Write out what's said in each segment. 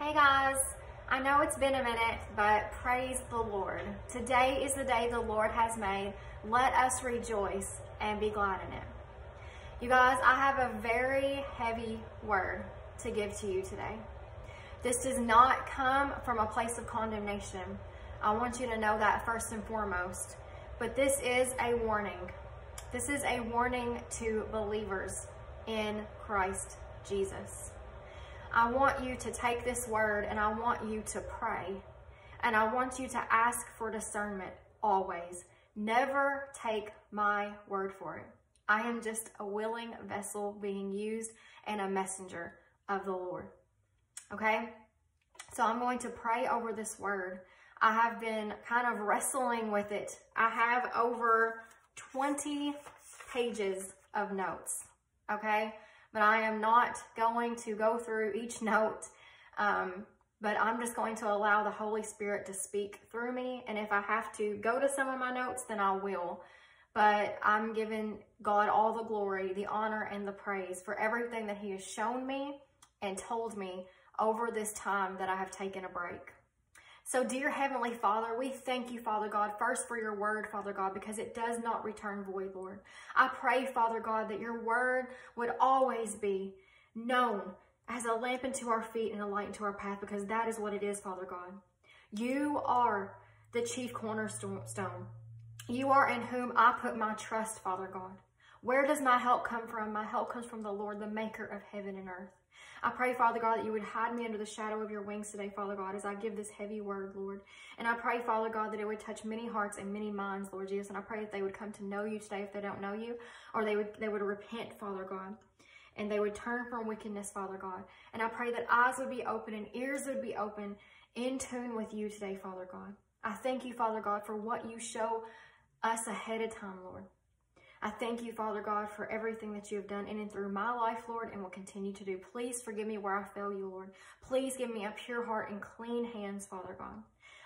Hey guys, I know it's been a minute, but praise the Lord. Today is the day the Lord has made. Let us rejoice and be glad in it. You guys, I have a very heavy word to give to you today. This does not come from a place of condemnation. I want you to know that first and foremost. But this is a warning. This is a warning to believers in Christ Jesus. I want you to take this word and I want you to pray. And I want you to ask for discernment always. Never take my word for it. I am just a willing vessel being used and a messenger of the Lord. Okay? So I'm going to pray over this word. I have been kind of wrestling with it. I have over 20 pages of notes. Okay? I am not going to go through each note. Um, but I'm just going to allow the Holy Spirit to speak through me. And if I have to go to some of my notes, then I will. But I'm giving God all the glory, the honor, and the praise for everything that He has shown me and told me over this time that I have taken a break. So, dear Heavenly Father, we thank you, Father God, first for your word, Father God, because it does not return void, Lord. I pray, Father God, that your word would always be known as a lamp unto our feet and a light unto our path, because that is what it is, Father God. You are the chief cornerstone. You are in whom I put my trust, Father God. Where does my help come from? My help comes from the Lord, the maker of heaven and earth. I pray, Father God, that you would hide me under the shadow of your wings today, Father God, as I give this heavy word, Lord. And I pray, Father God, that it would touch many hearts and many minds, Lord Jesus. And I pray that they would come to know you today if they don't know you, or they would they would repent, Father God. And they would turn from wickedness, Father God. And I pray that eyes would be open and ears would be open in tune with you today, Father God. I thank you, Father God, for what you show us ahead of time, Lord. I thank you, Father God, for everything that you have done in and through my life, Lord, and will continue to do. Please forgive me where I fail you, Lord. Please give me a pure heart and clean hands, Father God.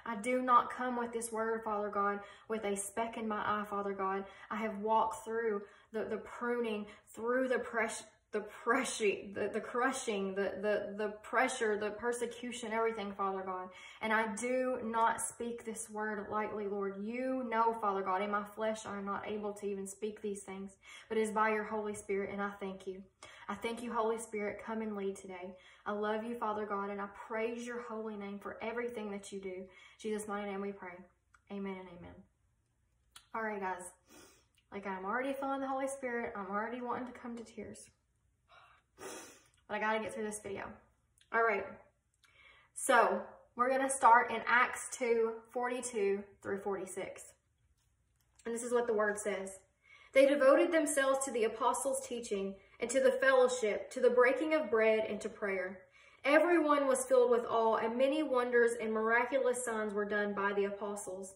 I do not come with this word, Father God, with a speck in my eye, Father God. I have walked through the, the pruning, through the pressure, the pressure, the, the crushing, the, the, the pressure, the persecution, everything, Father God. And I do not speak this word lightly, Lord. You know, Father God, in my flesh I am not able to even speak these things, but it is by your Holy Spirit, and I thank you. I thank you, Holy Spirit. Come and lead today. I love you, Father God, and I praise your holy name for everything that you do. Jesus' mighty name we pray. Amen and amen. All right, guys. Like I'm already feeling the Holy Spirit. I'm already wanting to come to tears. But I got to get through this video. All right. So we're to start in Acts 2, 42 through 46. And this is what the word says. They devoted themselves to the apostles' teaching and to the fellowship, to the breaking of bread and to prayer. Everyone was filled with awe, and many wonders and miraculous signs were done by the apostles.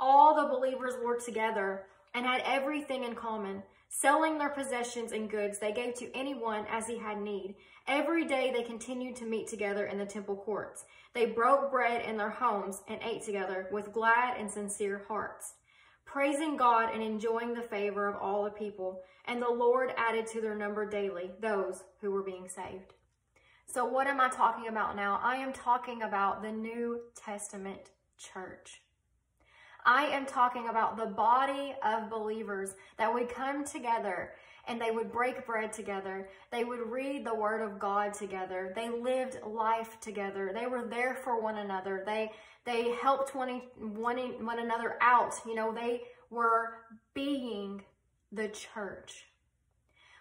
All the believers were together and had everything in common. Selling their possessions and goods, they gave to anyone as he had need. Every day they continued to meet together in the temple courts. They broke bread in their homes and ate together with glad and sincere hearts, praising God and enjoying the favor of all the people. And the Lord added to their number daily those who were being saved. So what am I talking about now? I am talking about the New Testament church. I am talking about the body of believers that would come together and they would break bread together. They would read the word of God together. They lived life together. They were there for one another. They they helped one, one, one another out. You know, they were being the church.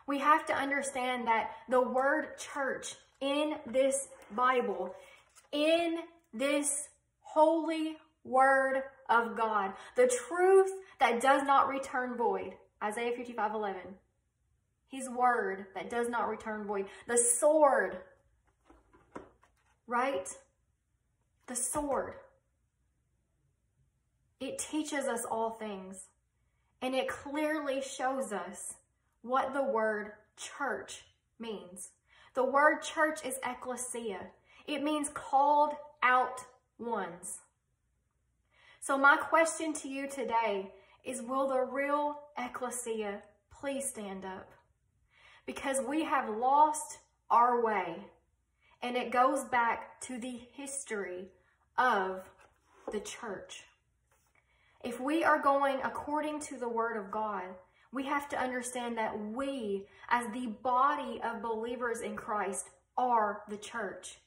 We have to understand that the word church in this Bible, in this holy word of God. The truth that does not return void. Isaiah 55, 11. His word that does not return void. The sword. Right? The sword. It teaches us all things. And it clearly shows us what the word church means. The word church is ecclesia. It means called out ones. So my question to you today is, will the real ecclesia please stand up? Because we have lost our way and it goes back to the history of the church. If we are going according to the word of God, we have to understand that we, as the body of believers in Christ, are the church.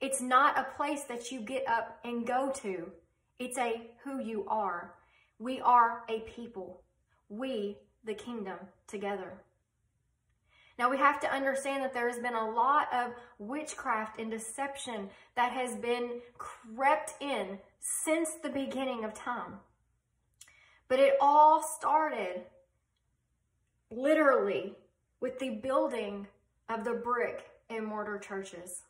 It's not a place that you get up and go to. It's a who you are. We are a people. We, the kingdom, together. Now we have to understand that there has been a lot of witchcraft and deception that has been crept in since the beginning of time. But it all started literally with the building of the brick and mortar churches.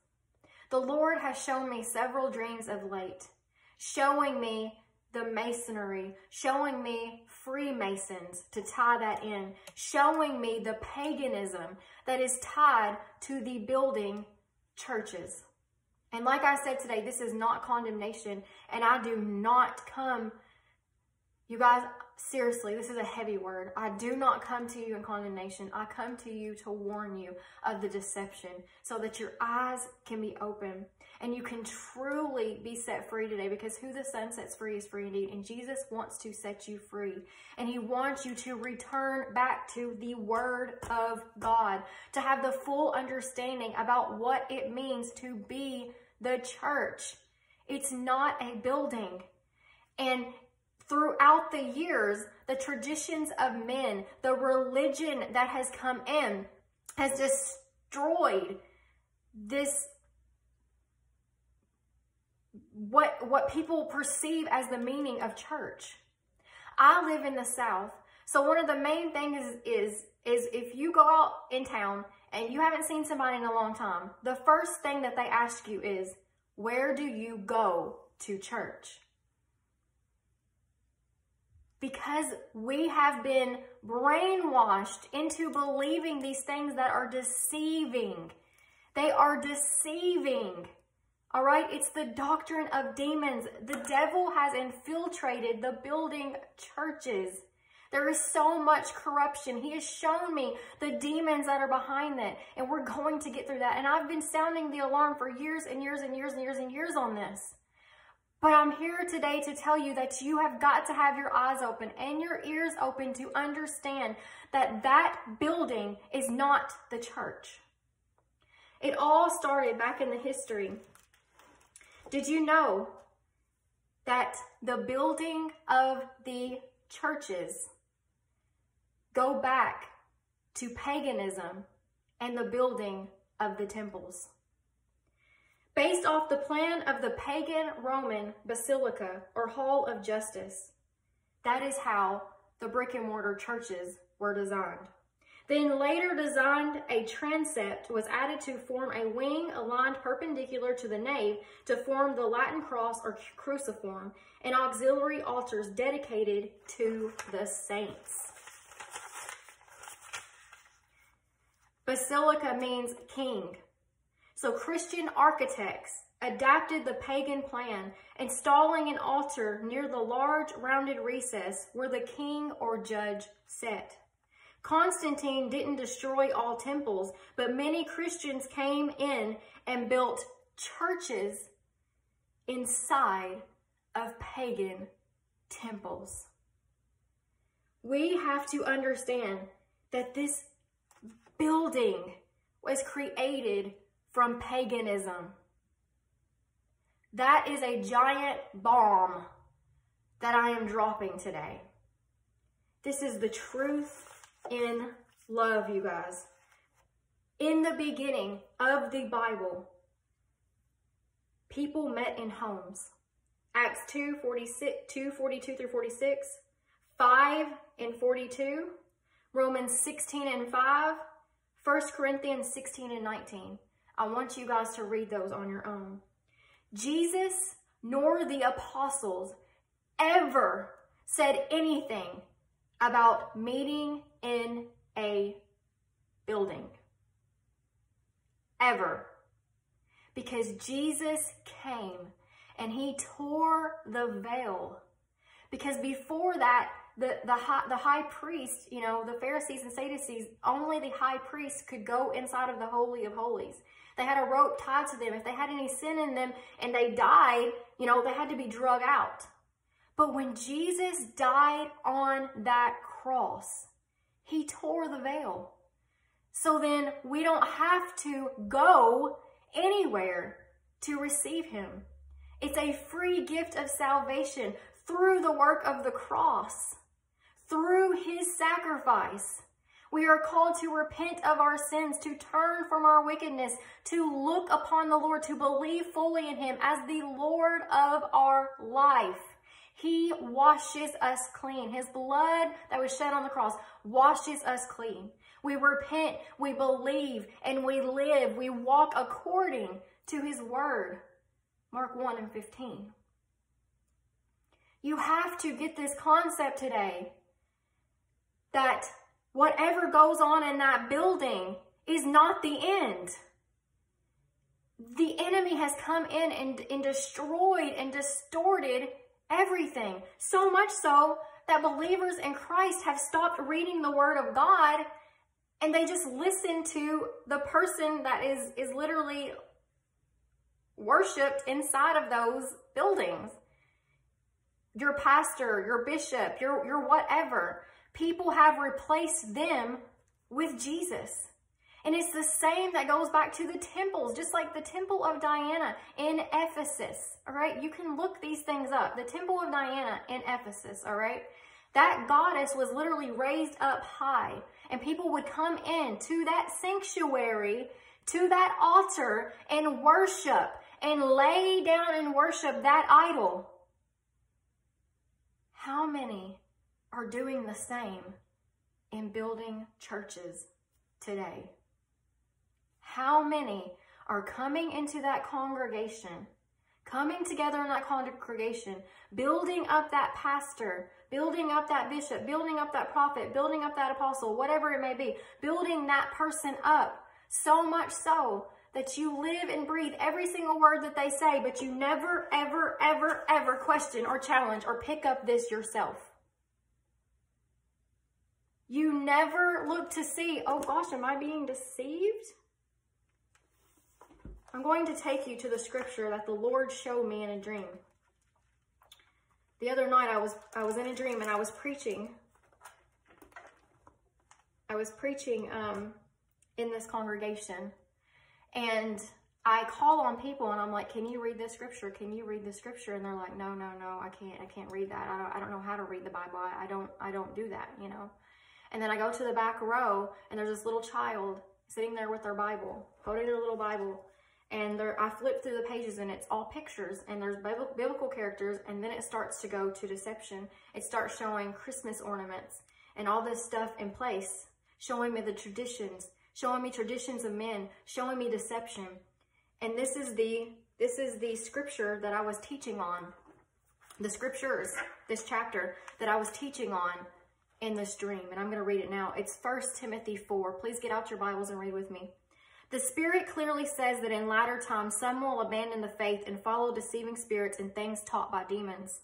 The Lord has shown me several dreams of late, showing me the masonry, showing me Freemasons to tie that in, showing me the paganism that is tied to the building churches. And like I said today, this is not condemnation, and I do not come, you guys, seriously, this is a heavy word. I do not come to you in condemnation. I come to you to warn you of the deception so that your eyes can be open and you can truly be set free today because who the Son sets free is free indeed. And Jesus wants to set you free. And he wants you to return back to the Word of God, to have the full understanding about what it means to be the church. It's not a building. And throughout the years, the traditions of men, the religion that has come in, has destroyed this what what people perceive as the meaning of church. I live in the South, so one of the main things is is is if you go out in town and you haven't seen somebody in a long time, the first thing that they ask you is, "Where do you go to church?" because we have been brainwashed into believing these things that are deceiving. They are deceiving. All right, it's the doctrine of demons. The devil has infiltrated the building churches. There is so much corruption. He has shown me the demons that are behind that, and we're going to get through that. And I've been sounding the alarm for years and years and years and years and years on this. But I'm here today to tell you that you have got to have your eyes open and your ears open to understand that that building is not the church. It all started back in the history. Did you know that the building of the churches go back to paganism and the building of the temples? based off the plan of the pagan Roman basilica or hall of justice. That is how the brick and mortar churches were designed. Then later designed a transept was added to form a wing aligned perpendicular to the nave to form the Latin cross or cruciform and auxiliary altars dedicated to the saints. Basilica means king. So Christian architects adapted the pagan plan, installing an altar near the large rounded recess where the king or judge sat. Constantine didn't destroy all temples, but many Christians came in and built churches inside of pagan temples. We have to understand that this building was created from paganism. That is a giant bomb that I am dropping today. This is the truth in love, you guys. In the beginning of the Bible, people met in homes. Acts 2, 46, 2 42 through 46, 5 and 42, Romans 16 and 5, 1 Corinthians 16 and 19. I want you guys to read those on your own. Jesus nor the apostles ever said anything about meeting in a building. Ever. Because Jesus came and he tore the veil. Because before that, the, the, high, the high priest, you know, the Pharisees and Sadducees, only the high priest could go inside of the Holy of Holies. They had a rope tied to them. If they had any sin in them and they died, you know, they had to be drug out. But when Jesus died on that cross, he tore the veil. So then we don't have to go anywhere to receive him. It's a free gift of salvation through the work of the cross, through his sacrifice. We are called to repent of our sins, to turn from our wickedness, to look upon the Lord, to believe fully in him as the Lord of our life. He washes us clean. His blood that was shed on the cross washes us clean. We repent, we believe, and we live. We walk according to his word. Mark 1 and 15. You have to get this concept today that whatever goes on in that building is not the end. The enemy has come in and, and destroyed and distorted everything. So much so that believers in Christ have stopped reading the word of God and they just listen to the person that is, is literally worshiped inside of those buildings. Your pastor, your bishop, your, your whatever. People have replaced them with Jesus. And it's the same that goes back to the temples, just like the temple of Diana in Ephesus, all right? You can look these things up. The temple of Diana in Ephesus, all right? That goddess was literally raised up high and people would come in to that sanctuary, to that altar and worship and lay down and worship that idol. How many are doing the same in building churches today? How many are coming into that congregation, coming together in that congregation, building up that pastor, building up that bishop, building up that prophet, building up that apostle, whatever it may be, building that person up so much so that you live and breathe every single word that they say, but you never, ever, ever, ever question or challenge or pick up this yourself. You never look to see, oh gosh, am I being deceived? I'm going to take you to the scripture that the Lord showed me in a dream. The other night I was I was in a dream and I was preaching. I was preaching um, in this congregation and I call on people and I'm like, can you read this scripture? Can you read this scripture? And they're like, no, no, no, I can't, I can't read that. I don't, I don't know how to read the Bible. I, I don't, I don't do that, you know? And then I go to the back row and there's this little child sitting there with their Bible, holding their little Bible and there, I flip through the pages and it's all pictures and there's biblical characters and then it starts to go to deception. It starts showing Christmas ornaments and all this stuff in place, showing me the traditions, showing me traditions of men, showing me deception. And this is the this is the scripture that I was teaching on. The scriptures, this chapter that I was teaching on in this dream. And I'm going to read it now. It's First Timothy 4. Please get out your Bibles and read with me. The Spirit clearly says that in latter times some will abandon the faith and follow deceiving spirits and things taught by demons.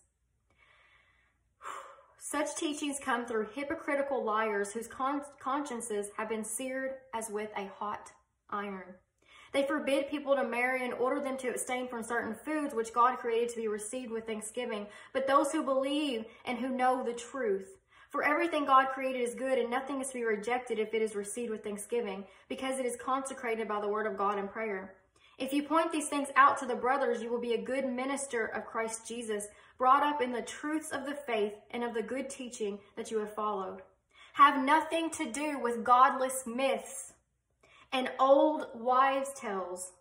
Such teachings come through hypocritical liars whose con consciences have been seared as with a hot iron. They forbid people to marry and order them to abstain from certain foods which God created to be received with thanksgiving. But those who believe and who know the truth for everything God created is good, and nothing is to be rejected if it is received with thanksgiving, because it is consecrated by the word of God and prayer. If you point these things out to the brothers, you will be a good minister of Christ Jesus, brought up in the truths of the faith and of the good teaching that you have followed. Have nothing to do with godless myths and old wives' tales.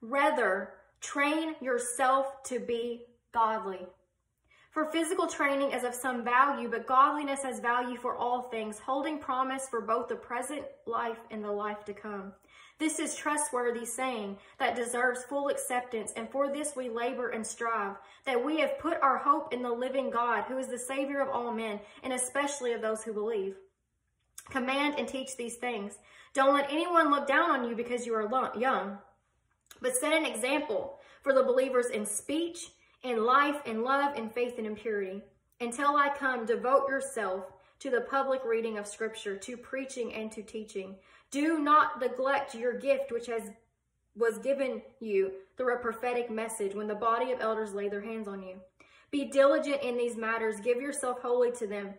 Rather, train yourself to be godly. For physical training is of some value, but godliness has value for all things, holding promise for both the present life and the life to come. This is trustworthy saying that deserves full acceptance, and for this we labor and strive, that we have put our hope in the living God, who is the Savior of all men, and especially of those who believe. Command and teach these things. Don't let anyone look down on you because you are young, but set an example for the believers in speech, in life, and love, and faith, and in purity. Until I come, devote yourself to the public reading of Scripture, to preaching and to teaching. Do not neglect your gift, which has was given you through a prophetic message when the body of elders lay their hands on you. Be diligent in these matters. Give yourself wholly to them,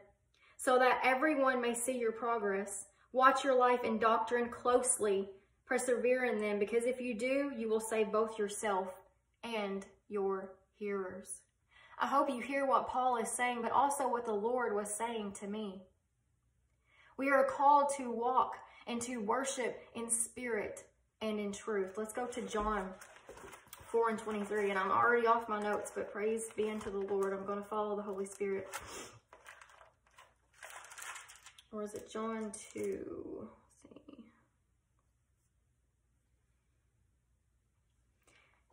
so that everyone may see your progress. Watch your life and doctrine closely. Persevere in them, because if you do, you will save both yourself and your hearers. I hope you hear what Paul is saying, but also what the Lord was saying to me. We are called to walk and to worship in spirit and in truth. Let's go to John 4 and 23. And I'm already off my notes, but praise be unto the Lord. I'm going to follow the Holy Spirit. Or is it John 2? See.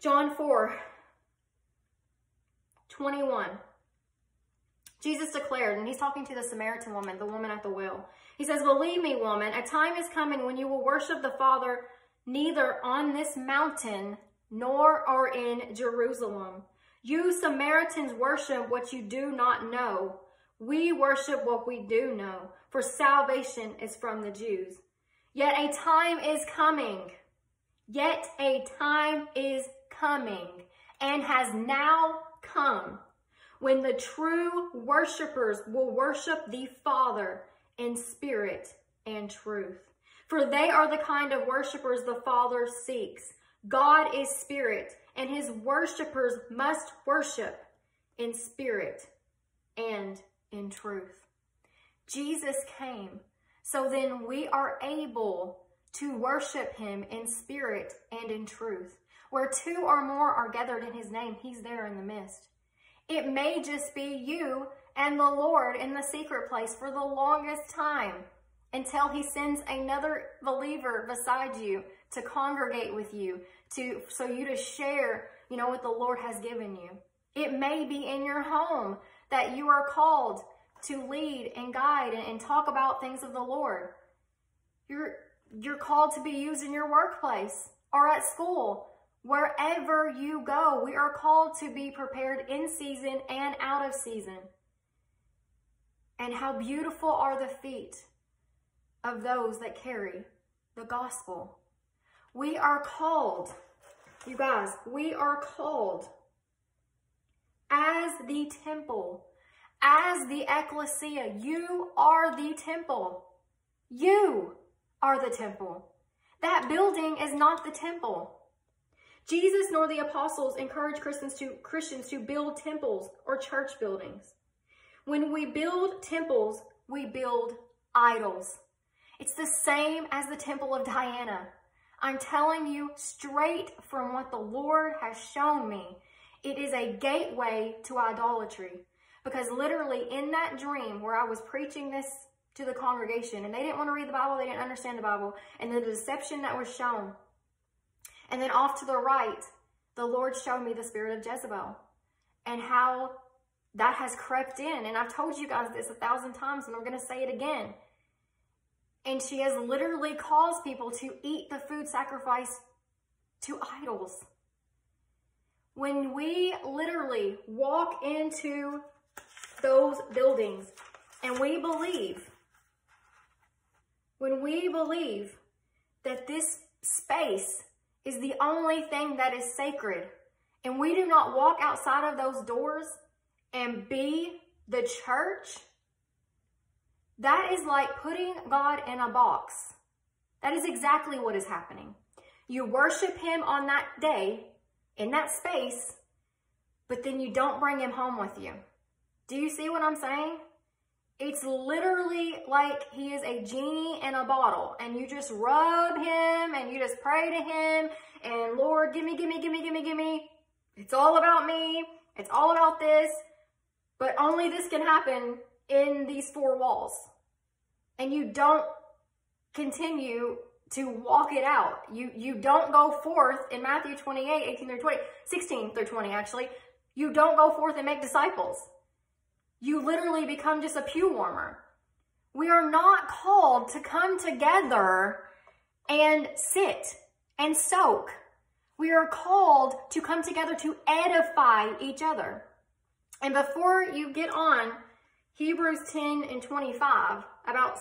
John 4, 21. Jesus declared, and he's talking to the Samaritan woman, the woman at the well. He says, Believe me, woman, a time is coming when you will worship the Father neither on this mountain nor are in Jerusalem. You Samaritans worship what you do not know. We worship what we do know, for salvation is from the Jews. Yet a time is coming. Yet a time is coming and has now come when the true worshipers will worship the Father in spirit and truth. For they are the kind of worshipers the Father seeks. God is spirit, and his worshipers must worship in spirit and in truth. Jesus came, so then we are able to worship him in spirit and in truth. Where two or more are gathered in his name, he's there in the midst. It may just be you and the Lord in the secret place for the longest time until he sends another believer beside you to congregate with you, to so you to share, you know, what the Lord has given you. It may be in your home that you are called to lead and guide and, and talk about things of the Lord. You're you're called to be used in your workplace or at school. Wherever you go, we are called to be prepared in season and out of season. And how beautiful are the feet of those that carry the gospel. We are called, you guys, we are called as the temple, as the ecclesia. You are the temple. You are the temple. That building is not the temple. Jesus nor the apostles encourage Christians to, Christians to build temples or church buildings. When we build temples, we build idols. It's the same as the temple of Diana. I'm telling you straight from what the Lord has shown me. It is a gateway to idolatry. Because literally in that dream where I was preaching this to the congregation and they didn't want to read the Bible, they didn't understand the Bible, and the deception that was shown. And then off to the right, the Lord showed me the spirit of Jezebel and how that has crept in. And I've told you guys this a thousand times and I'm going to say it again. And she has literally caused people to eat the food sacrificed to idols. When we literally walk into those buildings and we believe, when we believe that this space is the only thing that is sacred, and we do not walk outside of those doors and be the church, that is like putting God in a box. That is exactly what is happening. You worship him on that day, in that space, but then you don't bring him home with you. Do you see what I'm saying? It's literally like he is a genie in a bottle and you just rub him and you just pray to him and Lord, give me, give me, give me, give me, give me. It's all about me. It's all about this. But only this can happen in these four walls and you don't continue to walk it out. You, you don't go forth in Matthew 28, 18 through 20, 16 through 20 actually. You don't go forth and make disciples. You literally become just a pew warmer. We are not called to come together and sit and soak. We are called to come together to edify each other. And before you get on Hebrews 10 and 25 about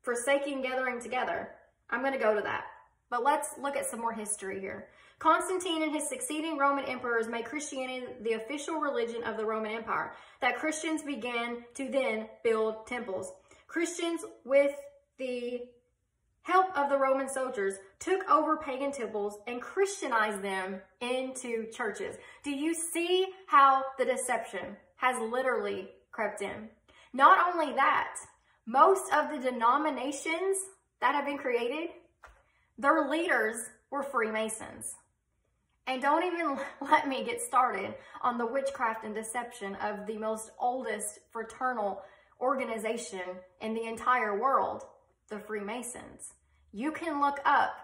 forsaking gathering together, I'm going to go to that. But let's look at some more history here. Constantine and his succeeding Roman emperors made Christianity the official religion of the Roman Empire, that Christians began to then build temples. Christians, with the help of the Roman soldiers, took over pagan temples and Christianized them into churches. Do you see how the deception has literally crept in? Not only that, most of the denominations that have been created, their leaders were Freemasons. And don't even let me get started on the witchcraft and deception of the most oldest fraternal organization in the entire world, the Freemasons. You can look up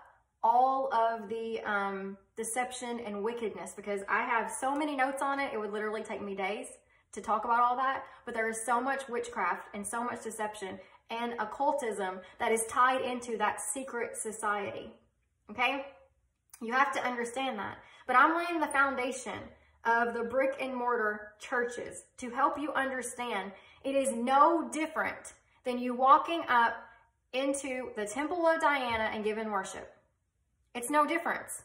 all of the um, deception and wickedness because I have so many notes on it. It would literally take me days to talk about all that. But there is so much witchcraft and so much deception and occultism that is tied into that secret society. Okay? You have to understand that. But I'm laying the foundation of the brick and mortar churches to help you understand it is no different than you walking up into the temple of Diana and giving worship. It's no difference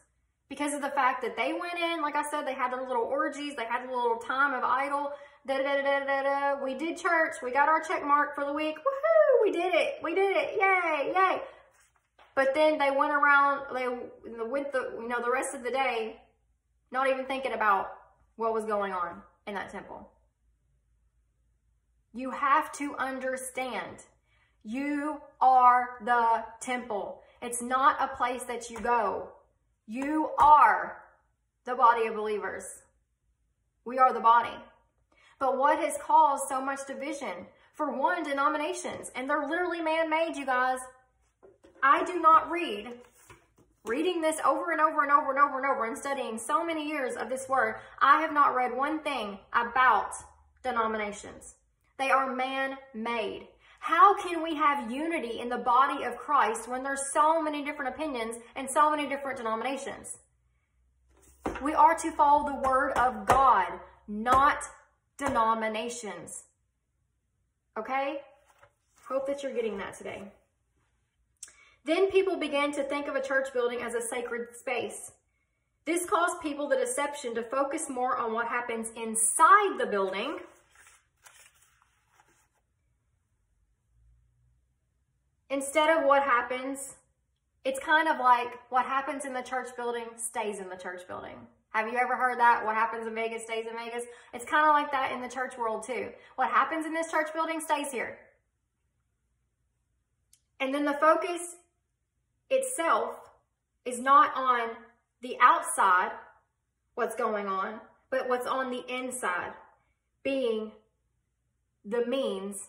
because of the fact that they went in, like I said, they had their little orgies, they had a little time of idol, da da da da da. We did church, we got our check mark for the week. Woohoo! We did it, we did it, yay, yay. But then they went around, they went the you know the rest of the day, not even thinking about what was going on in that temple. You have to understand you are the temple. It's not a place that you go. You are the body of believers. We are the body. But what has caused so much division? For one, denominations, and they're literally man-made, you guys. I do not read, reading this over and over and over and over and over and studying so many years of this word, I have not read one thing about denominations. They are man-made. How can we have unity in the body of Christ when there's so many different opinions and so many different denominations? We are to follow the word of God, not denominations. Okay? Hope that you're getting that today. Then people began to think of a church building as a sacred space. This caused people the deception to focus more on what happens inside the building instead of what happens, it's kind of like what happens in the church building stays in the church building. Have you ever heard that? What happens in Vegas stays in Vegas? It's kind of like that in the church world too. What happens in this church building stays here. And then the focus itself is not on the outside, what's going on, but what's on the inside, being the means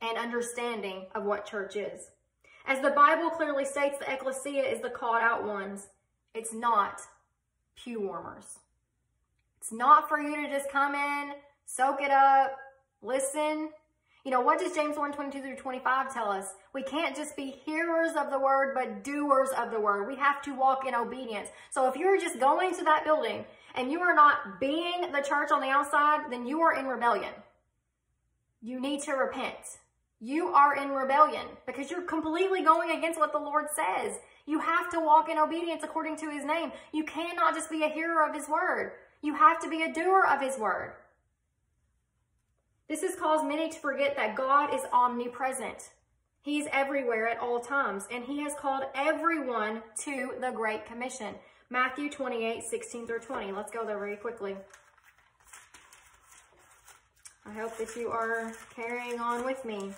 and understanding of what church is. As the Bible clearly states, the ecclesia is the called out ones. It's not pew warmers. It's not for you to just come in, soak it up, listen. You know, what does James 1, 22 through 25 tell us? We can't just be hearers of the word, but doers of the word. We have to walk in obedience. So if you're just going to that building and you are not being the church on the outside, then you are in rebellion. You need to repent you are in rebellion because you're completely going against what the Lord says. You have to walk in obedience according to his name. You cannot just be a hearer of his word. You have to be a doer of his word. This has caused many to forget that God is omnipresent. He's everywhere at all times, and he has called everyone to the Great Commission. Matthew 28, 16 through 20. Let's go there very quickly. I hope that you are carrying on with me.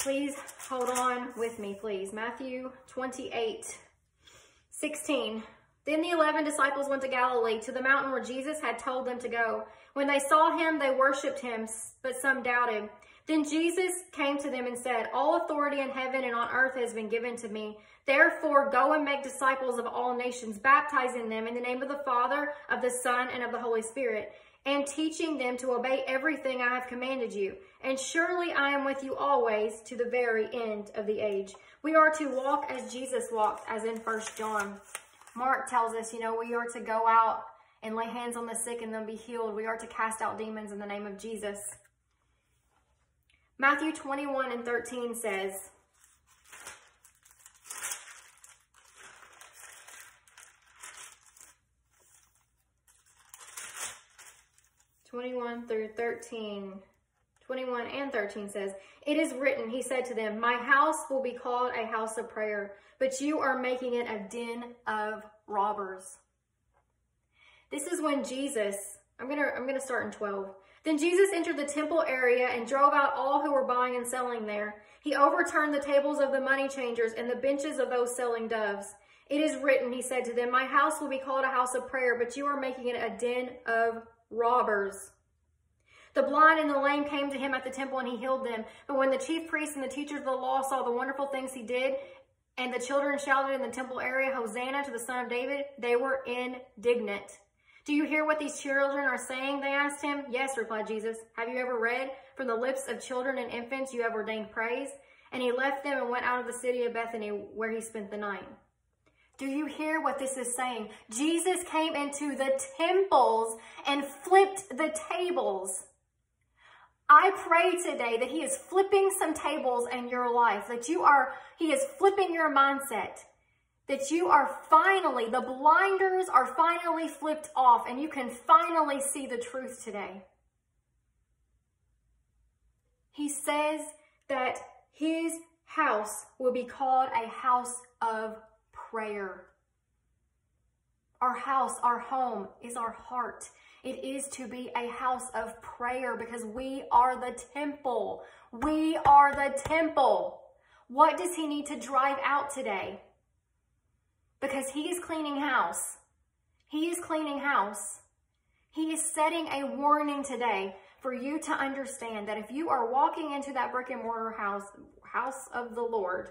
Please hold on with me, please. Matthew 28, 16. Then the eleven disciples went to Galilee, to the mountain where Jesus had told them to go. When they saw him, they worshipped him, but some doubted. Then Jesus came to them and said, All authority in heaven and on earth has been given to me. Therefore, go and make disciples of all nations, baptizing them in the name of the Father, of the Son, and of the Holy Spirit and teaching them to obey everything I have commanded you. And surely I am with you always to the very end of the age. We are to walk as Jesus walked, as in First John. Mark tells us, you know, we are to go out and lay hands on the sick and they'll be healed. We are to cast out demons in the name of Jesus. Matthew 21 and 13 says, Twenty-one through thirteen. 21 and 13 says, It is written, he said to them, My house will be called a house of prayer, but you are making it a den of robbers. This is when Jesus, I'm going to I'm going to start in 12. Then Jesus entered the temple area and drove out all who were buying and selling there. He overturned the tables of the money changers and the benches of those selling doves. It is written, he said to them, My house will be called a house of prayer, but you are making it a den of robbers. The blind and the lame came to him at the temple and he healed them. But when the chief priests and the teachers of the law saw the wonderful things he did, and the children shouted in the temple area, Hosanna to the son of David, they were indignant. Do you hear what these children are saying? They asked him. Yes, replied Jesus. Have you ever read, from the lips of children and infants you have ordained praise? And he left them and went out of the city of Bethany where he spent the night. Do you hear what this is saying? Jesus came into the temples and flipped the tables. I pray today that he is flipping some tables in your life, that you are, he is flipping your mindset, that you are finally, the blinders are finally flipped off and you can finally see the truth today. He says that his house will be called a house of prayer. Our house, our home is our heart. It is to be a house of prayer because we are the temple. We are the temple. What does he need to drive out today? Because he is cleaning house. He is cleaning house. He is setting a warning today for you to understand that if you are walking into that brick and mortar house, house of the Lord,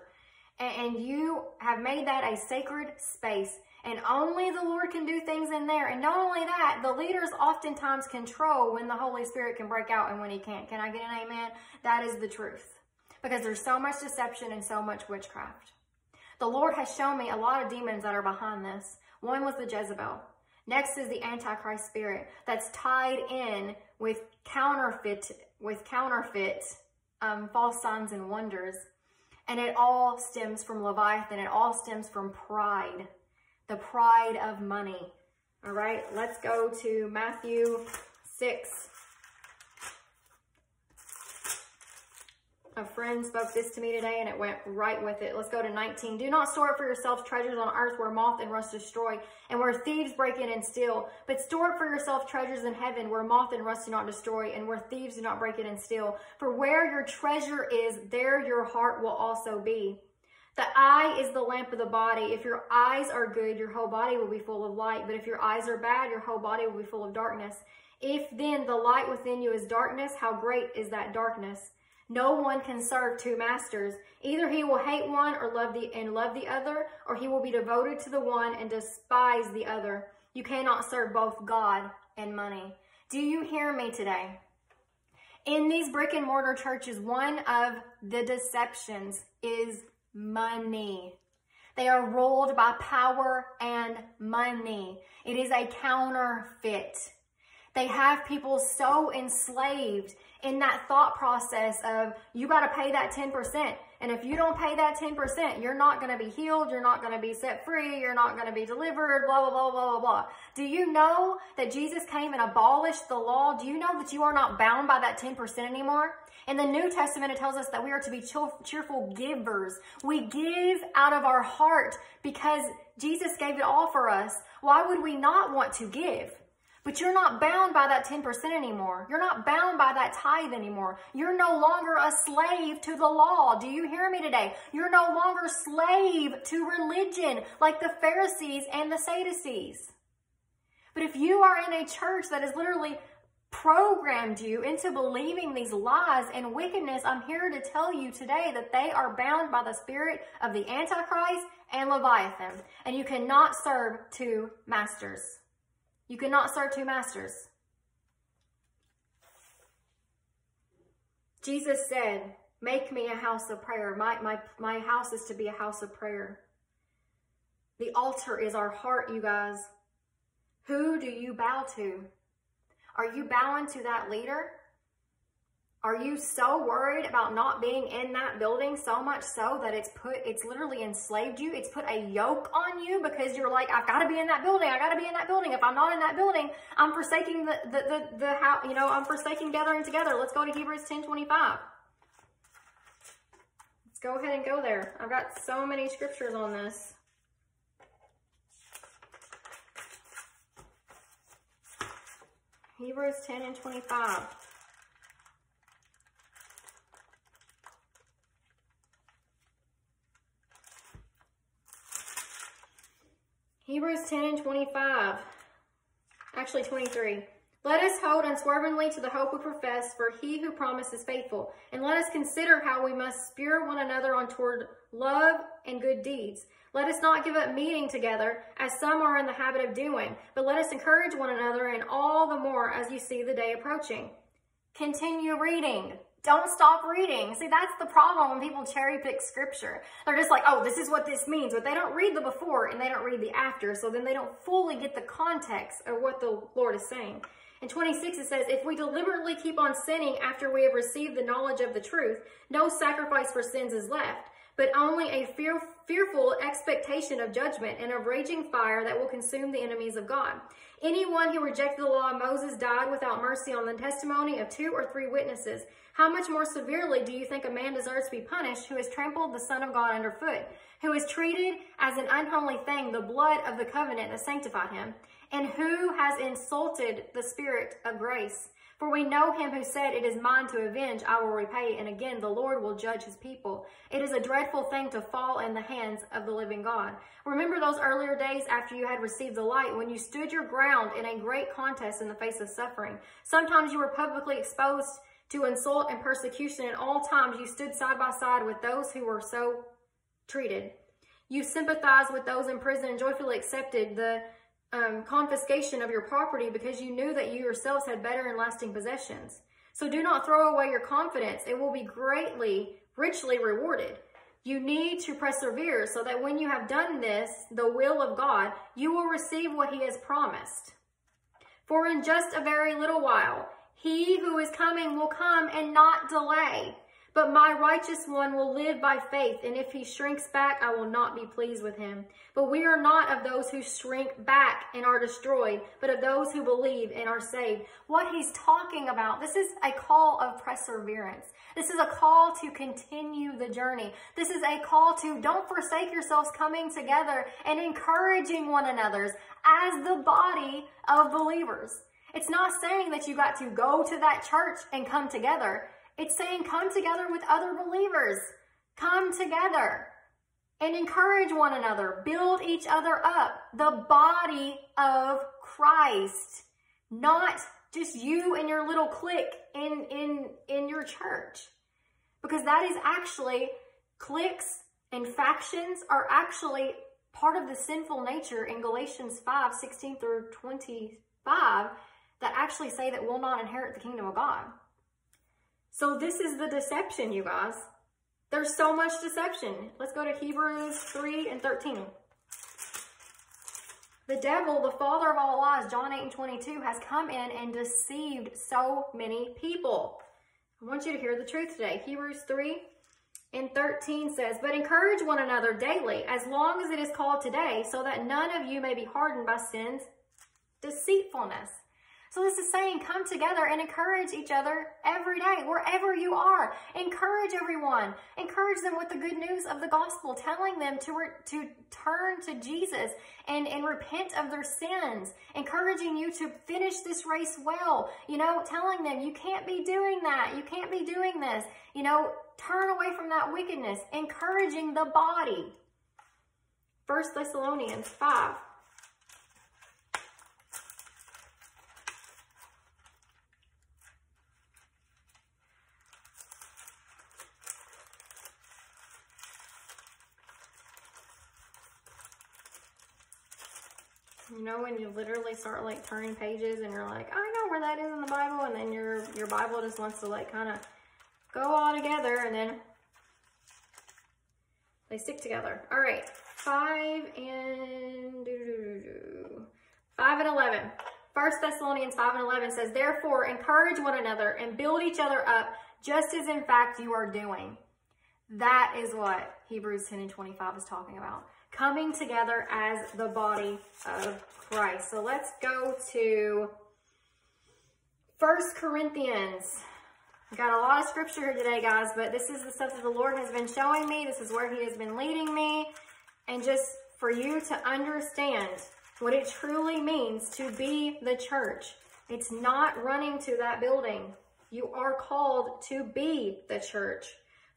and you have made that a sacred space, and only the Lord can do things in there. And not only that, the leaders oftentimes control when the Holy Spirit can break out and when he can't. Can I get an amen? That is the truth. Because there's so much deception and so much witchcraft. The Lord has shown me a lot of demons that are behind this. One was the Jezebel. Next is the Antichrist spirit that's tied in with counterfeit, with counterfeit um, false signs and wonders. And it all stems from Leviathan. It all stems from pride the pride of money. All right, let's go to Matthew 6. A friend spoke this to me today and it went right with it. Let's go to 19. Do not store up for yourselves treasures on earth where moth and rust destroy and where thieves break in and steal. But store up for yourself treasures in heaven where moth and rust do not destroy and where thieves do not break in and steal. For where your treasure is, there your heart will also be. The eye is the lamp of the body. If your eyes are good, your whole body will be full of light. But if your eyes are bad, your whole body will be full of darkness. If then the light within you is darkness, how great is that darkness? No one can serve two masters. Either he will hate one or love the and love the other, or he will be devoted to the one and despise the other. You cannot serve both God and money. Do you hear me today? In these brick and mortar churches, one of the deceptions is money. They are ruled by power and money. It is a counterfeit. They have people so enslaved in that thought process of you got to pay that 10%. And if you don't pay that 10%, you're not going to be healed. You're not going to be set free. You're not going to be delivered, blah, blah, blah, blah, blah, blah. Do you know that Jesus came and abolished the law? Do you know that you are not bound by that 10% anymore? In the New Testament, it tells us that we are to be cheerful givers. We give out of our heart because Jesus gave it all for us. Why would we not want to give? But you're not bound by that 10% anymore. You're not bound by that tithe anymore. You're no longer a slave to the law. Do you hear me today? You're no longer slave to religion like the Pharisees and the Sadducees. But if you are in a church that is literally programmed you into believing these lies and wickedness, I'm here to tell you today that they are bound by the spirit of the Antichrist and Leviathan. And you cannot serve two masters. You cannot serve two masters. Jesus said, make me a house of prayer. My, my, my house is to be a house of prayer. The altar is our heart, you guys. Who do you bow to? Are you bowing to that leader? Are you so worried about not being in that building so much so that it's put, it's literally enslaved you? It's put a yoke on you because you're like, I've got to be in that building. I got to be in that building. If I'm not in that building, I'm forsaking the, the, the, the how, you know, I'm forsaking gathering together. Let's go to Hebrews 10 25. Let's go ahead and go there. I've got so many scriptures on this. Hebrews 10 and 25. Hebrews 10 and 25. Actually, 23. Let us hold unswervingly to the hope we profess, for he who promises faithful. And let us consider how we must spur one another on toward love and good deeds. Let us not give up meeting together, as some are in the habit of doing, but let us encourage one another, and all the more as you see the day approaching. Continue reading. Don't stop reading. See, that's the problem when people cherry pick scripture. They're just like, oh, this is what this means, but they don't read the before and they don't read the after, so then they don't fully get the context of what the Lord is saying. In 26, it says, If we deliberately keep on sinning after we have received the knowledge of the truth, no sacrifice for sins is left, but only a fear, fearful expectation of judgment and of raging fire that will consume the enemies of God. Anyone who rejected the law of Moses died without mercy on the testimony of two or three witnesses. How much more severely do you think a man deserves to be punished who has trampled the Son of God underfoot, who has treated as an unholy thing the blood of the covenant that sanctified him, and who has insulted the Spirit of grace? For we know him who said, It is mine to avenge, I will repay, and again the Lord will judge his people. It is a dreadful thing to fall in the hands of the living God. Remember those earlier days after you had received the light, when you stood your ground in a great contest in the face of suffering. Sometimes you were publicly exposed to insult and persecution, and all times you stood side by side with those who were so treated. You sympathized with those in prison and joyfully accepted the um, confiscation of your property because you knew that you yourselves had better and lasting possessions. So do not throw away your confidence. It will be greatly, richly rewarded. You need to persevere so that when you have done this, the will of God, you will receive what he has promised. For in just a very little while, he who is coming will come and not delay. But my righteous one will live by faith, and if he shrinks back, I will not be pleased with him. But we are not of those who shrink back and are destroyed, but of those who believe and are saved. What he's talking about, this is a call of perseverance. This is a call to continue the journey. This is a call to don't forsake yourselves coming together and encouraging one another as the body of believers. It's not saying that you got to go to that church and come together. It's saying come together with other believers. Come together and encourage one another. Build each other up. The body of Christ. Not just you and your little clique in, in, in your church. Because that is actually, cliques and factions are actually part of the sinful nature in Galatians 5, 16 through 25 that actually say that we'll not inherit the kingdom of God. So this is the deception, you guys. There's so much deception. Let's go to Hebrews 3 and 13. The devil, the father of all lies, John 8 and 22, has come in and deceived so many people. I want you to hear the truth today. Hebrews 3 and 13 says, But encourage one another daily, as long as it is called today, so that none of you may be hardened by sin's deceitfulness. So this is saying come together and encourage each other every day, wherever you are. Encourage everyone. Encourage them with the good news of the gospel, telling them to, to turn to Jesus and, and repent of their sins, encouraging you to finish this race well. You know, telling them you can't be doing that. You can't be doing this. You know, turn away from that wickedness, encouraging the body. First Thessalonians 5. You know, when you literally start like turning pages and you're like, I know where that is in the Bible. And then your, your Bible just wants to like kind of go all together and then they stick together. All right, five and five and 11. 1 Thessalonians 5 and 11 says, Therefore, encourage one another and build each other up, just as in fact you are doing. That is what Hebrews 10 and 25 is talking about. Coming together as the body of Christ. So let's go to 1 Corinthians. i Got a lot of scripture here today, guys, but this is the stuff that the Lord has been showing me. This is where he has been leading me. And just for you to understand what it truly means to be the church. It's not running to that building. You are called to be the church.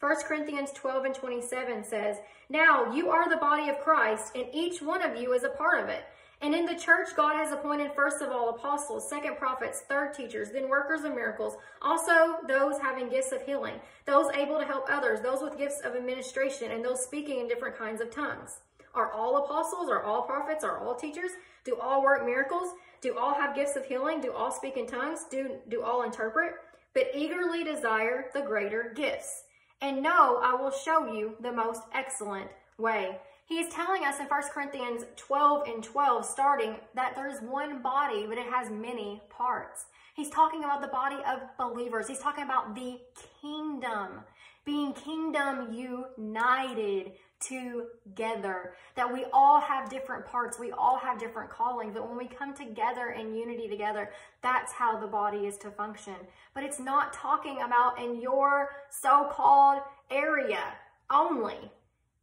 1 Corinthians 12 and 27 says, Now you are the body of Christ, and each one of you is a part of it. And in the church, God has appointed first of all apostles, second prophets, third teachers, then workers of miracles, also those having gifts of healing, those able to help others, those with gifts of administration, and those speaking in different kinds of tongues. Are all apostles? Are all prophets? Are all teachers? Do all work miracles? Do all have gifts of healing? Do all speak in tongues? Do, do all interpret? But eagerly desire the greater gifts and no, I will show you the most excellent way. He is telling us in 1 Corinthians 12 and 12, starting, that there's one body, but it has many parts. He's talking about the body of believers. He's talking about the kingdom, being kingdom united together. That we all have different parts, we all have different callings, but when we come together in unity together, that's how the body is to function. But it's not talking about in your so-called area only.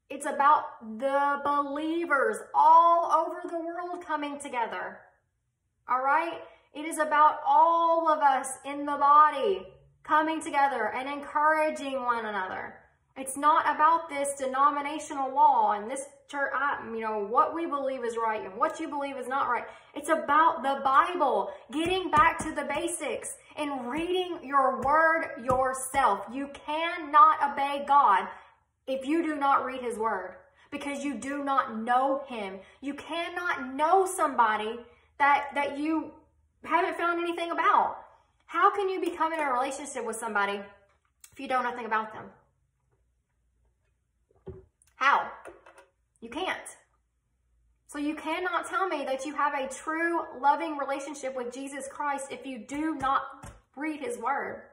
It's about the believers all over the world coming together. All right? It is about all of us in the body coming together and encouraging one another. It's not about this denominational law and this church, I, you know, what we believe is right and what you believe is not right. It's about the Bible, getting back to the basics and reading your word yourself. You cannot obey God if you do not read his word because you do not know him. You cannot know somebody that, that you haven't found anything about. How can you become in a relationship with somebody if you don't know nothing about them? How? You can't. So you cannot tell me that you have a true loving relationship with Jesus Christ if you do not read his word.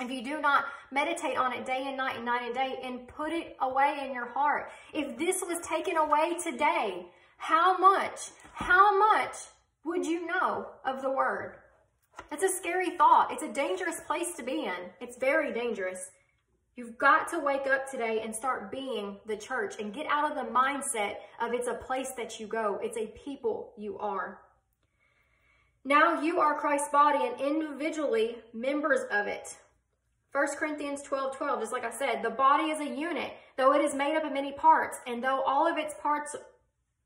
If you do not meditate on it day and night and night and day and put it away in your heart. If this was taken away today, how much, how much would you know of the word? It's a scary thought. It's a dangerous place to be in. It's very dangerous. You've got to wake up today and start being the church and get out of the mindset of it's a place that you go. It's a people you are. Now you are Christ's body and individually members of it. 1 Corinthians 12, 12, just like I said, the body is a unit, though it is made up of many parts, and though all of its parts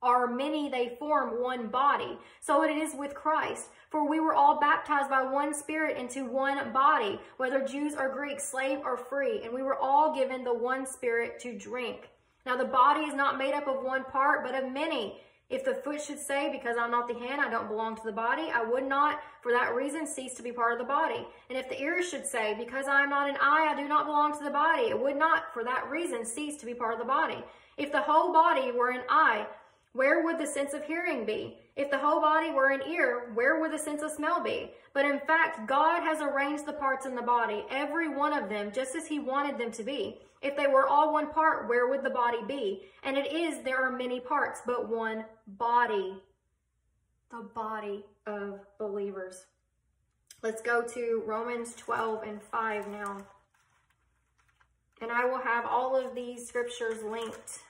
are many, they form one body. So it is with Christ. For we were all baptized by one Spirit into one body, whether Jews or Greeks, slave or free, and we were all given the one Spirit to drink. Now the body is not made up of one part, but of many. If the foot should say, because I'm not the hand, I don't belong to the body, I would not, for that reason, cease to be part of the body. And if the ear should say, because I am not an eye, I do not belong to the body, it would not, for that reason, cease to be part of the body. If the whole body were an eye, where would the sense of hearing be? If the whole body were an ear, where would the sense of smell be? But in fact, God has arranged the parts in the body, every one of them, just as he wanted them to be. If they were all one part, where would the body be? And it is, there are many parts, but one body. The body of believers. Let's go to Romans 12 and 5 now. And I will have all of these scriptures linked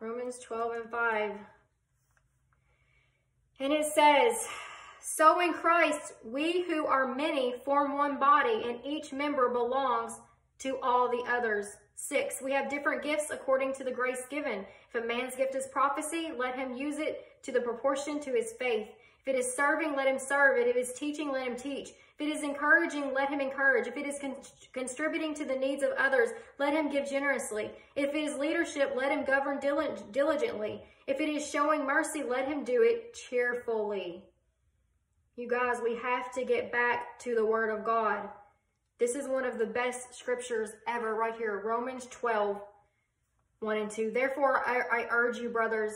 Romans 12 and 5. And it says, So in Christ, we who are many form one body, and each member belongs to all the others. Six, we have different gifts according to the grace given. If a man's gift is prophecy, let him use it to the proportion to his faith. If it is serving, let him serve. If it is teaching, let him teach. If it is encouraging, let him encourage. If it is con contributing to the needs of others, let him give generously. If it is leadership, let him govern diligently. If it is showing mercy, let him do it cheerfully. You guys, we have to get back to the word of God. This is one of the best scriptures ever right here. Romans 12, 1 and 2. Therefore, I, I urge you, brothers,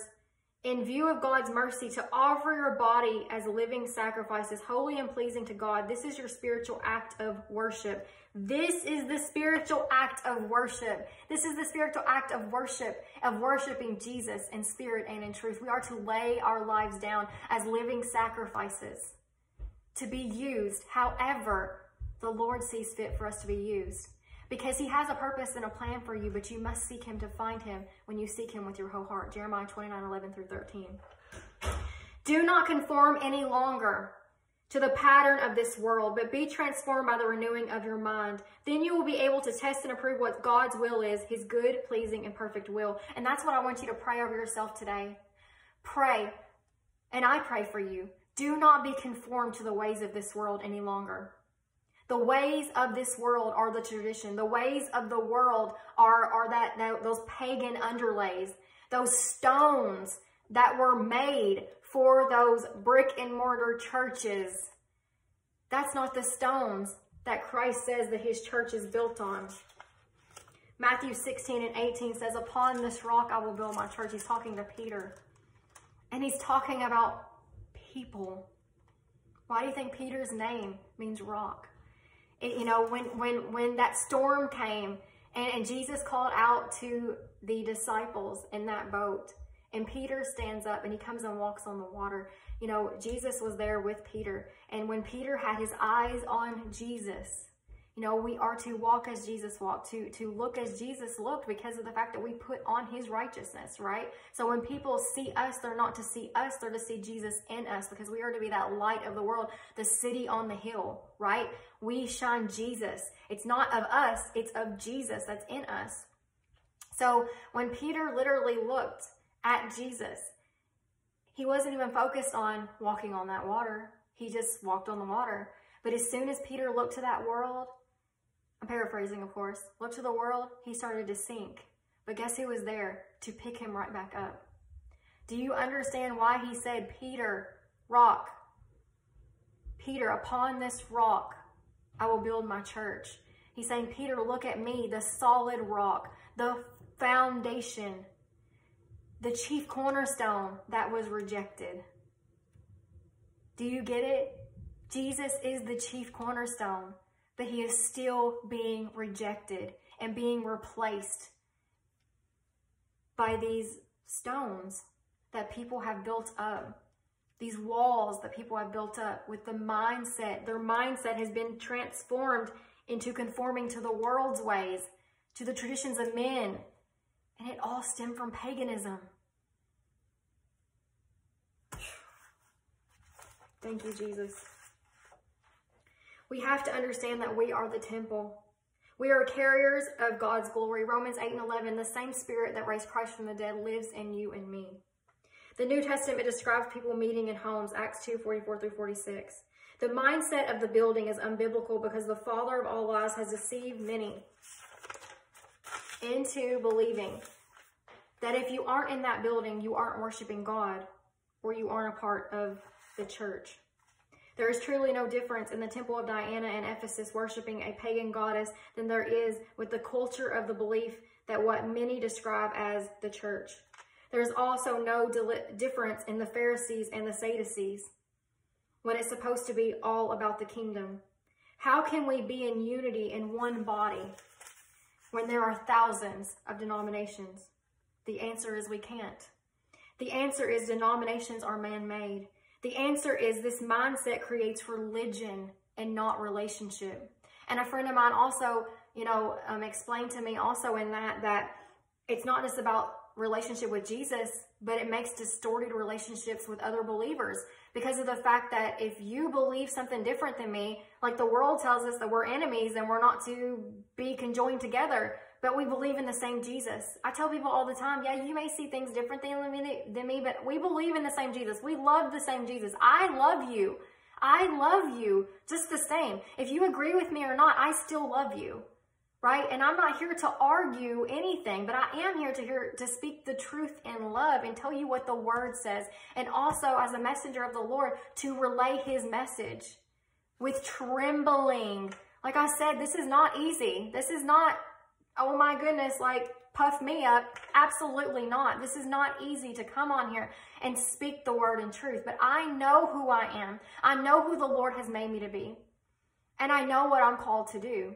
in view of God's mercy, to offer your body as living sacrifices, holy and pleasing to God. This is your spiritual act of worship. This is the spiritual act of worship. This is the spiritual act of worship, of worshiping Jesus in spirit and in truth. We are to lay our lives down as living sacrifices to be used however the Lord sees fit for us to be used because he has a purpose and a plan for you, but you must seek him to find him when you seek him with your whole heart. Jeremiah 29, 11 through 13. Do not conform any longer to the pattern of this world, but be transformed by the renewing of your mind. Then you will be able to test and approve what God's will is, his good, pleasing, and perfect will. And that's what I want you to pray over yourself today. Pray, and I pray for you. Do not be conformed to the ways of this world any longer. The ways of this world are the tradition. The ways of the world are, are that, that those pagan underlays, those stones that were made for those brick and mortar churches. That's not the stones that Christ says that his church is built on. Matthew 16 and 18 says, Upon this rock I will build my church. He's talking to Peter. And he's talking about people. Why do you think Peter's name means rock? You know, when, when, when that storm came and, and Jesus called out to the disciples in that boat and Peter stands up and he comes and walks on the water. You know, Jesus was there with Peter. And when Peter had his eyes on Jesus, you know, we are to walk as Jesus walked, to, to look as Jesus looked because of the fact that we put on his righteousness, right? So when people see us, they're not to see us, they're to see Jesus in us because we are to be that light of the world, the city on the hill, right? We shine Jesus. It's not of us, it's of Jesus that's in us. So when Peter literally looked at Jesus, he wasn't even focused on walking on that water. He just walked on the water. But as soon as Peter looked to that world, I'm paraphrasing, of course. Look to the world, he started to sink. But guess who was there to pick him right back up? Do you understand why he said, Peter, rock? Peter, upon this rock, I will build my church. He's saying, Peter, look at me, the solid rock, the foundation, the chief cornerstone that was rejected. Do you get it? Jesus is the chief cornerstone but he is still being rejected and being replaced by these stones that people have built up, these walls that people have built up with the mindset. Their mindset has been transformed into conforming to the world's ways, to the traditions of men, and it all stemmed from paganism. Thank you, Jesus. We have to understand that we are the temple. We are carriers of God's glory. Romans 8 and 11, the same spirit that raised Christ from the dead lives in you and me. The New Testament describes people meeting in homes, Acts 2, 44 through 46. The mindset of the building is unbiblical because the father of all lies has deceived many into believing that if you aren't in that building, you aren't worshiping God or you aren't a part of the church. There is truly no difference in the temple of Diana in Ephesus worshiping a pagan goddess than there is with the culture of the belief that what many describe as the church. There is also no difference in the Pharisees and the Sadducees when it's supposed to be all about the kingdom. How can we be in unity in one body when there are thousands of denominations? The answer is we can't. The answer is denominations are man-made. The answer is this mindset creates religion and not relationship. And a friend of mine also, you know, um, explained to me also in that, that it's not just about relationship with Jesus, but it makes distorted relationships with other believers because of the fact that if you believe something different than me, like the world tells us that we're enemies and we're not to be conjoined together, but we believe in the same Jesus. I tell people all the time, yeah, you may see things different than me, than me, but we believe in the same Jesus. We love the same Jesus. I love you. I love you just the same. If you agree with me or not, I still love you. Right? And I'm not here to argue anything, but I am here to hear to speak the truth in love and tell you what the word says. And also as a messenger of the Lord to relay his message with trembling. Like I said, this is not easy. This is not oh my goodness, like puff me up. Absolutely not. This is not easy to come on here and speak the word in truth, but I know who I am. I know who the Lord has made me to be. And I know what I'm called to do.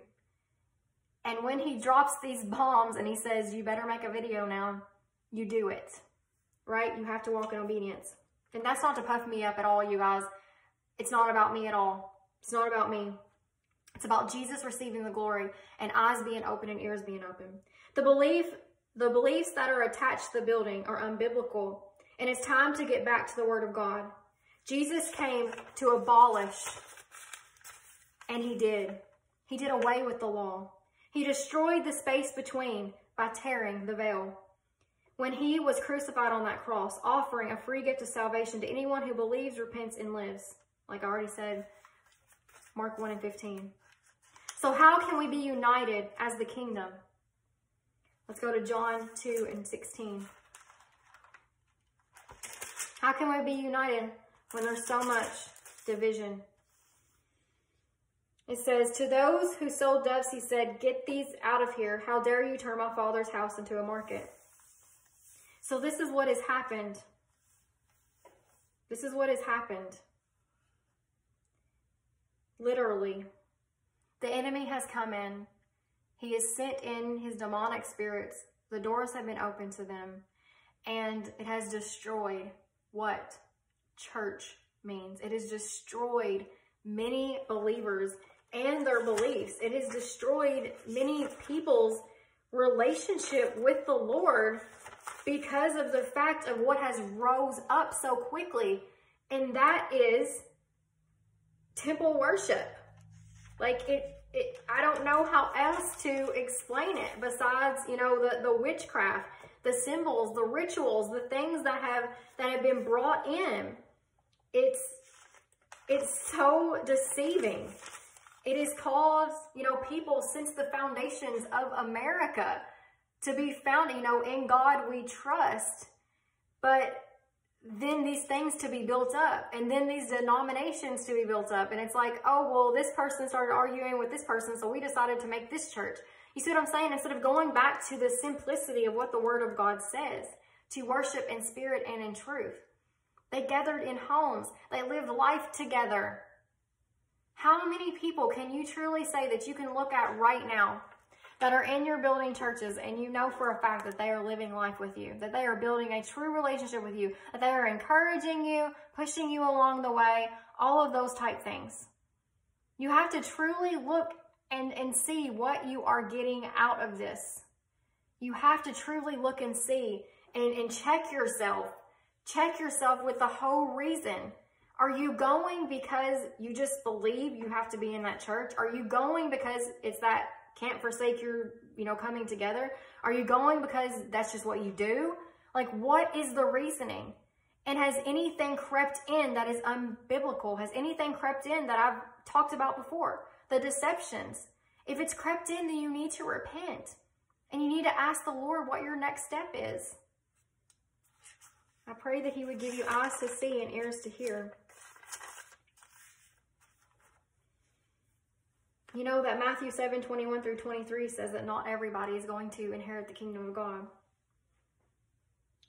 And when he drops these bombs and he says, you better make a video now, you do it, right? You have to walk in obedience. And that's not to puff me up at all, you guys. It's not about me at all. It's not about me. It's about Jesus receiving the glory and eyes being open and ears being open. The belief, the beliefs that are attached to the building are unbiblical, and it's time to get back to the Word of God. Jesus came to abolish, and he did. He did away with the law. He destroyed the space between by tearing the veil. When he was crucified on that cross, offering a free gift of salvation to anyone who believes, repents, and lives. Like I already said, Mark 1 and 15. So how can we be united as the kingdom? Let's go to John 2 and 16. How can we be united when there's so much division? It says, To those who sold doves, he said, Get these out of here. How dare you turn my father's house into a market? So this is what has happened. This is what has happened. Literally, the enemy has come in. He has sent in his demonic spirits. The doors have been opened to them. And it has destroyed what church means. It has destroyed many believers and their beliefs. It has destroyed many people's relationship with the Lord because of the fact of what has rose up so quickly. And that is temple worship. Like it, it, I don't know how else to explain it besides, you know, the, the witchcraft, the symbols, the rituals, the things that have, that have been brought in. It's, it's so deceiving. It has caused, you know, people since the foundations of America to be found, you know, in God we trust. But then these things to be built up and then these denominations to be built up. And it's like, oh, well, this person started arguing with this person, so we decided to make this church. You see what I'm saying? Instead of going back to the simplicity of what the word of God says, to worship in spirit and in truth. They gathered in homes. They lived life together. How many people can you truly say that you can look at right now that are in your building churches and you know for a fact that they are living life with you, that they are building a true relationship with you, that they are encouraging you, pushing you along the way, all of those type things. You have to truly look and, and see what you are getting out of this. You have to truly look and see and, and check yourself. Check yourself with the whole reason. Are you going because you just believe you have to be in that church? Are you going because it's that can't forsake your, you know, coming together? Are you going because that's just what you do? Like, what is the reasoning? And has anything crept in that is unbiblical? Has anything crept in that I've talked about before? The deceptions. If it's crept in, then you need to repent. And you need to ask the Lord what your next step is. I pray that he would give you eyes to see and ears to hear. You know that Matthew 7, 21 through 23 says that not everybody is going to inherit the kingdom of God.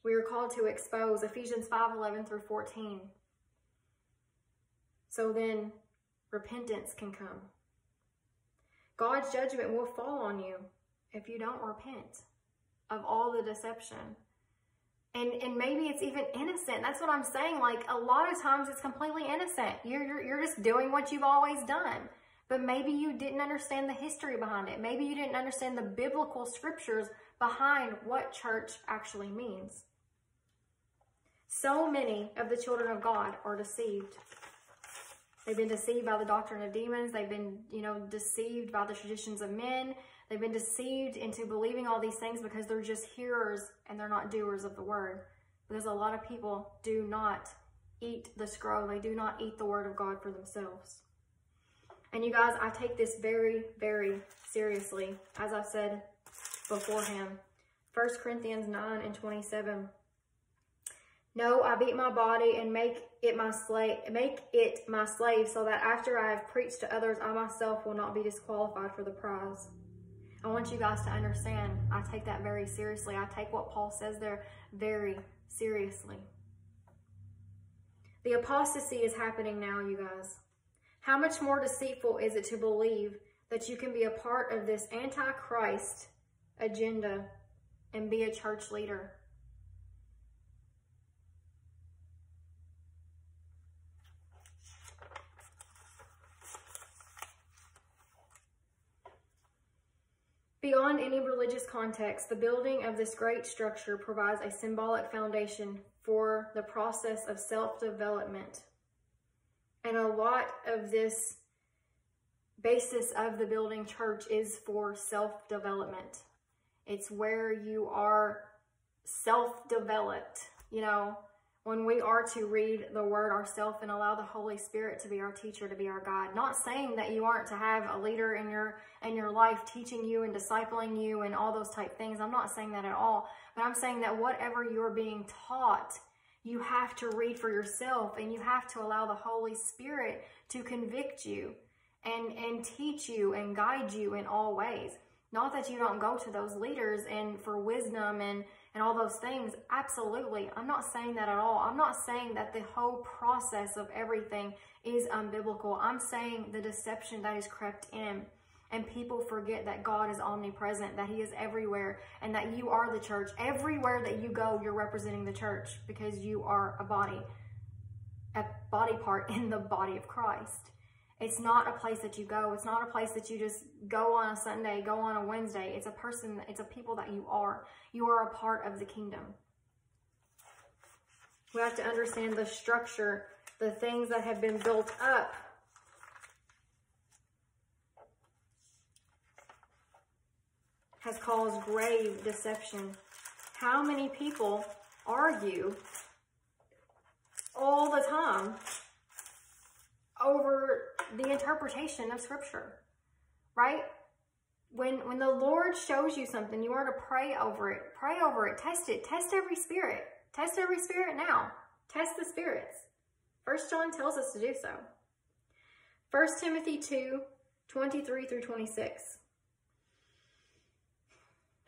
We are called to expose Ephesians 5, 11 through 14. So then repentance can come. God's judgment will fall on you if you don't repent of all the deception. And, and maybe it's even innocent. That's what I'm saying. Like a lot of times it's completely innocent. You're, you're, you're just doing what you've always done. But maybe you didn't understand the history behind it. Maybe you didn't understand the biblical scriptures behind what church actually means. So many of the children of God are deceived. They've been deceived by the doctrine of demons. They've been, you know, deceived by the traditions of men. They've been deceived into believing all these things because they're just hearers and they're not doers of the word. Because a lot of people do not eat the scroll. They do not eat the word of God for themselves. And you guys, I take this very, very seriously, as I said beforehand. 1 Corinthians 9 and 27. No, I beat my body and make it my slave, make it my slave, so that after I have preached to others, I myself will not be disqualified for the prize. I want you guys to understand, I take that very seriously. I take what Paul says there very seriously. The apostasy is happening now, you guys. How much more deceitful is it to believe that you can be a part of this antichrist agenda and be a church leader? Beyond any religious context, the building of this great structure provides a symbolic foundation for the process of self-development. And a lot of this basis of the building church is for self-development. It's where you are self-developed, you know, when we are to read the word ourselves and allow the Holy Spirit to be our teacher, to be our guide. Not saying that you aren't to have a leader in your in your life teaching you and discipling you and all those type things. I'm not saying that at all. But I'm saying that whatever you're being taught, you have to read for yourself and you have to allow the Holy Spirit to convict you and and teach you and guide you in all ways. Not that you don't go to those leaders and for wisdom and and all those things. Absolutely. I'm not saying that at all. I'm not saying that the whole process of everything is unbiblical. I'm saying the deception that is crept in. And people forget that God is omnipresent, that He is everywhere, and that you are the church. Everywhere that you go, you're representing the church because you are a body, a body part in the body of Christ. It's not a place that you go. It's not a place that you just go on a Sunday, go on a Wednesday. It's a person, it's a people that you are. You are a part of the kingdom. We have to understand the structure, the things that have been built up. Has caused grave deception. How many people argue all the time over the interpretation of scripture, right? When, when the Lord shows you something, you are to pray over it. Pray over it. Test it. Test every spirit. Test every spirit now. Test the spirits. First John tells us to do so. 1 Timothy 2, 23 through 26.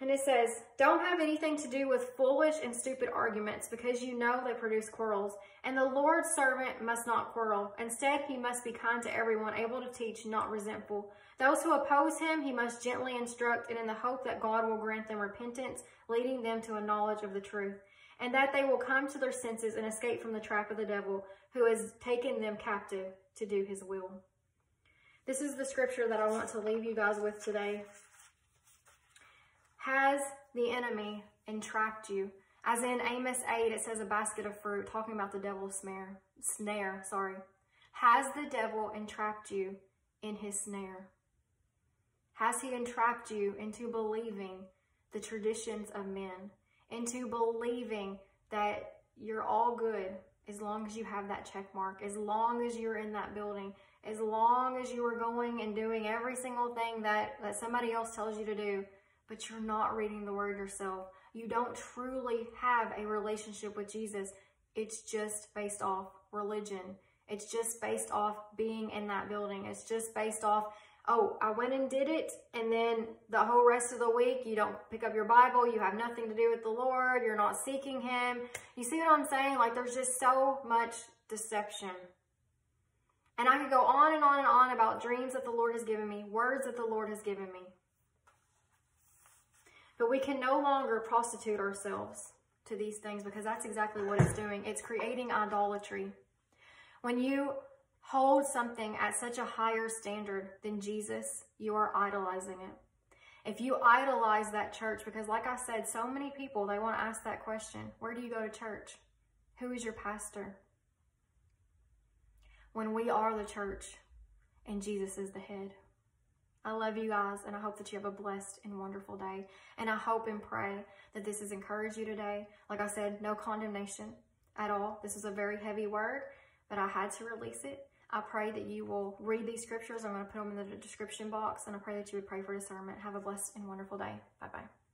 And it says, Don't have anything to do with foolish and stupid arguments, because you know they produce quarrels. And the Lord's servant must not quarrel. Instead, he must be kind to everyone, able to teach, not resentful. Those who oppose him, he must gently instruct, and in the hope that God will grant them repentance, leading them to a knowledge of the truth, and that they will come to their senses and escape from the trap of the devil, who has taken them captive to do his will. This is the scripture that I want to leave you guys with today. Has the enemy entrapped you? As in Amos 8, it says a basket of fruit, talking about the devil's snare. Snare, sorry. Has the devil entrapped you in his snare? Has he entrapped you into believing the traditions of men, into believing that you're all good as long as you have that check mark, as long as you're in that building, as long as you are going and doing every single thing that, that somebody else tells you to do, but you're not reading the word yourself. You don't truly have a relationship with Jesus. It's just based off religion. It's just based off being in that building. It's just based off, oh, I went and did it. And then the whole rest of the week, you don't pick up your Bible. You have nothing to do with the Lord. You're not seeking him. You see what I'm saying? Like there's just so much deception. And I could go on and on and on about dreams that the Lord has given me, words that the Lord has given me. But we can no longer prostitute ourselves to these things because that's exactly what it's doing. It's creating idolatry. When you hold something at such a higher standard than Jesus, you are idolizing it. If you idolize that church, because like I said, so many people, they want to ask that question. Where do you go to church? Who is your pastor? When we are the church and Jesus is the head. I love you guys, and I hope that you have a blessed and wonderful day. And I hope and pray that this has encouraged you today. Like I said, no condemnation at all. This is a very heavy word, but I had to release it. I pray that you will read these scriptures. I'm going to put them in the description box, and I pray that you would pray for discernment. Have a blessed and wonderful day. Bye-bye.